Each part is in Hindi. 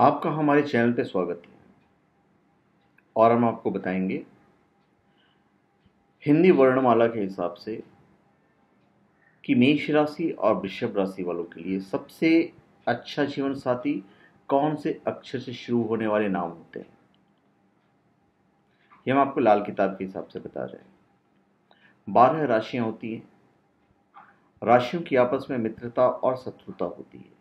आपका हमारे चैनल पे स्वागत है। और हम आपको बताएँगे, हिंदी वर्णमाला के हिसाब से कि मेष राशि और वृषभ राशि वालों के लिए सबसे अच्छा जीवन साथी कौन से अक्षर से शुरू होने वाले नाम होते हैं? ये हम आपको लाल किताब के हिसाब से बता रहे हैं। बारह राशियाँ होती हैं। राशियों की आपस में मित्रता और शत्रुता होती है।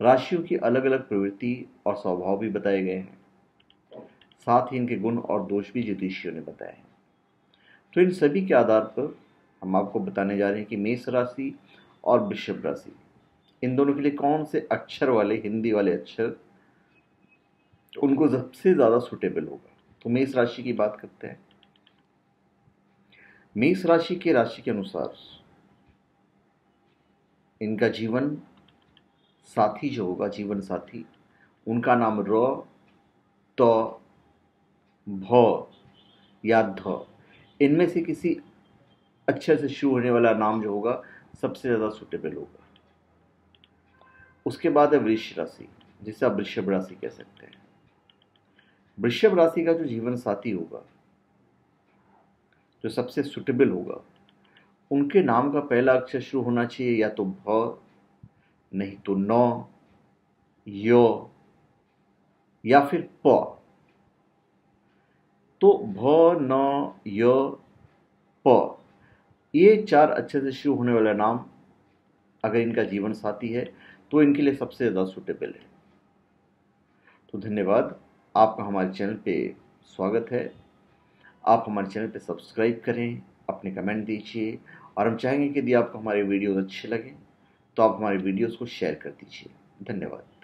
राशियों की अलग अलग प्रवृत्ति और स्वभाव भी बताए गए हैं। साथ ही इनके गुण और दोष भी ज्योतिषियों ने बताए हैं। तो इन सभी के आधार पर हम आपको बताने जा रहे हैं कि मेष राशि और वृषभ राशि, इन दोनों के लिए कौन से अक्षर वाले, हिंदी वाले अक्षर, उनको सबसे ज़्यादा सुटेबल होगा? तो मेष राशि की बात करते हैं। मेष राशि के राशि के अनुसार इनका जीवन साथी जो होगा, जीवन साथी, उनका नाम र, त, भ या ध। इनमें से किसी अक्षर से शुरू होने वाला नाम जो होगा, सबसे ज़्यादा सुटेबल होगा। उसके बाद है वृक्ष राशि, जिसे आप वृषभ राशि कह सकते हैं। वृषभ राशि का जो जीवन साथी होगा, जो सबसे सुटेबल होगा, उनके नाम का पहला अक्षर शुरू होना चाहिए या तो भ नहीं तो न, य, या फिर प। तो भ, न, य, प। ये चार अच्छे से शुरू होने वाला नाम, अगर इनका जीवन साथी है तो इनके लिए सबसे ज़्यादा सुटेबल है। तो धन्यवाद आपका हमारे चैनल पे स्वागत है। आप हमारे चैनल पे सब्सक्राइब करें, अपने कमेंट दीजिए, और हम चाहेंगे कि यदि आपको हमारे वीडियोस अच्छे लगें तो आप हमारे वीडियोस को शेयर कर दीजिए। धन्यवाद।